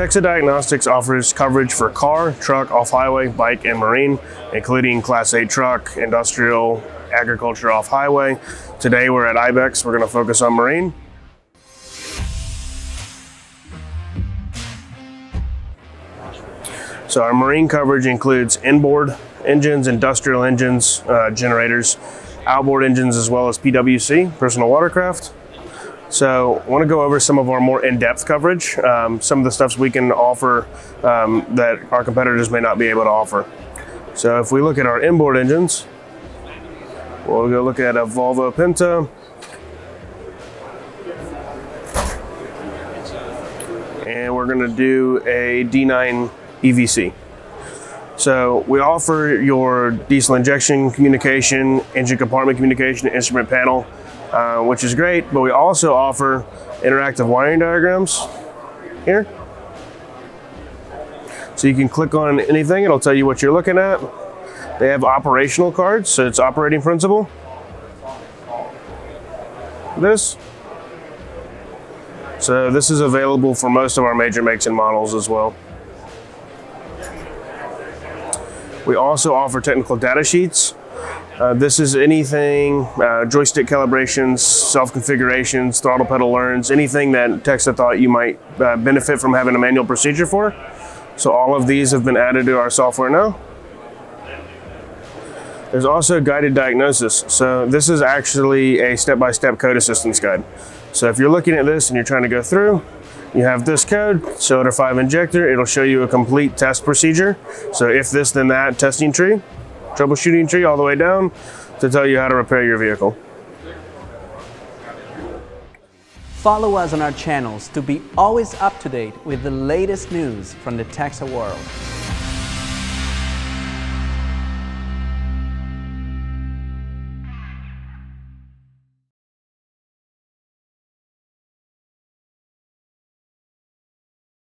Texa Diagnostics offers coverage for car, truck, off-highway, bike, and marine, including Class 8 truck, industrial, agriculture off-highway. Today we're at IBEX. We're going to focus on marine. So our marine coverage includes inboard engines, industrial engines, uh, generators, outboard engines, as well as PWC, personal watercraft. So I want to go over some of our more in-depth coverage, um, some of the stuffs we can offer um, that our competitors may not be able to offer. So if we look at our inboard engines, we'll go look at a Volvo Penta. And we're going to do a D9 EVC. So we offer your diesel injection communication, engine compartment communication, instrument panel, uh, which is great, but we also offer interactive wiring diagrams here. So you can click on anything, it'll tell you what you're looking at. They have operational cards, so it's operating principle. This. So this is available for most of our major makes and models as well. We also offer technical data sheets. Uh, this is anything, uh, joystick calibrations, self-configurations, throttle pedal learns, anything that Texa thought you might uh, benefit from having a manual procedure for. So all of these have been added to our software now. There's also guided diagnosis. So this is actually a step-by-step -step code assistance guide. So if you're looking at this and you're trying to go through, you have this code, cylinder 5 injector. It'll show you a complete test procedure. So if this, then that testing tree, troubleshooting tree all the way down to tell you how to repair your vehicle. Follow us on our channels to be always up to date with the latest news from the Texa world.